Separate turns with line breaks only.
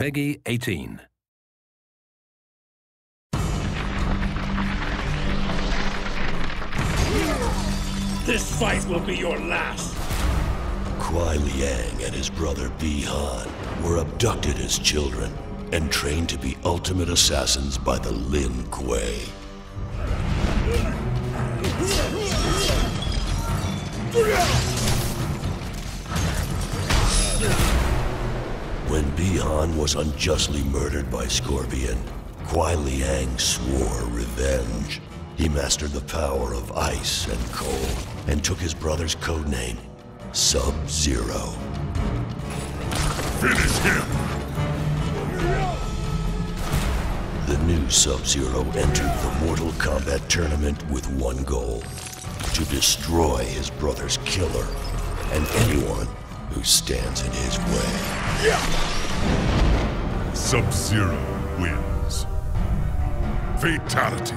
Peggy 18.
This fight will be your last.
Kuai Liang and his brother Bi Han were abducted as children and trained to be ultimate assassins by the Lin Kuei. When Bi Han was unjustly murdered by Scorpion, Kuai Liang swore revenge. He mastered the power of ice and cold and took his brother's codename, Sub-Zero.
Finish him!
The new Sub-Zero entered the Mortal Kombat tournament with one goal. To destroy his brother's killer and anyone who stands in his way.
Sub-Zero wins. Fatality.